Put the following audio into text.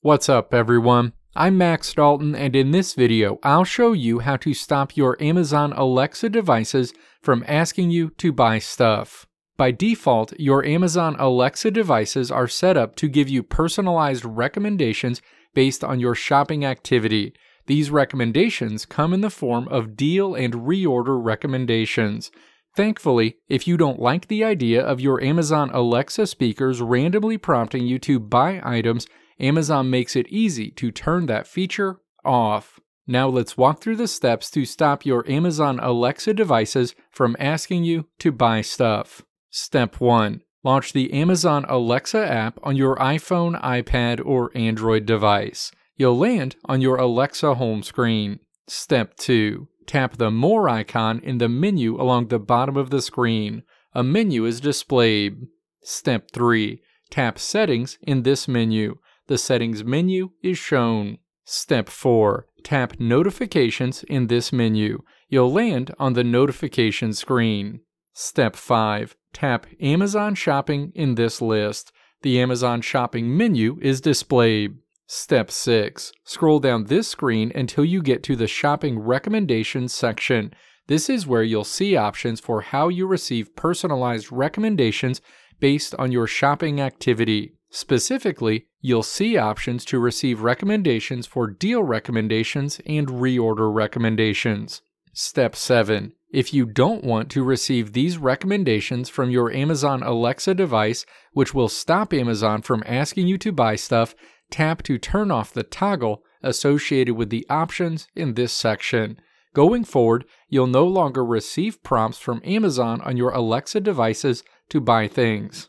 What's up everyone? I'm Max Dalton and in this video I'll show you how to stop your Amazon Alexa devices from asking you to buy stuff. By default, your Amazon Alexa devices are set up to give you personalized recommendations based on your shopping activity. These recommendations come in the form of deal and reorder recommendations. Thankfully, if you don't like the idea of your Amazon Alexa speakers randomly prompting you to buy items, Amazon makes it easy to turn that feature off. Now let's walk through the steps to stop your Amazon Alexa devices from asking you to buy stuff. Step 1. Launch the Amazon Alexa app on your iPhone, iPad, or Android device. You'll land on your Alexa home screen. Step 2. Tap the More icon in the menu along the bottom of the screen. A menu is displayed. Step 3. Tap Settings in this menu. The Settings menu is shown. Step 4. Tap Notifications in this menu. You'll land on the notification screen. Step 5. Tap Amazon Shopping in this list. The Amazon Shopping menu is displayed. Step 6. Scroll down this screen until you get to the Shopping Recommendations section. This is where you'll see options for how you receive personalized recommendations based on your shopping activity. Specifically, you'll see options to receive recommendations for deal recommendations and reorder recommendations. Step 7. If you don't want to receive these recommendations from your Amazon Alexa device, which will stop Amazon from asking you to buy stuff, tap to turn off the toggle associated with the options in this section. Going forward, you'll no longer receive prompts from Amazon on your Alexa devices to buy things.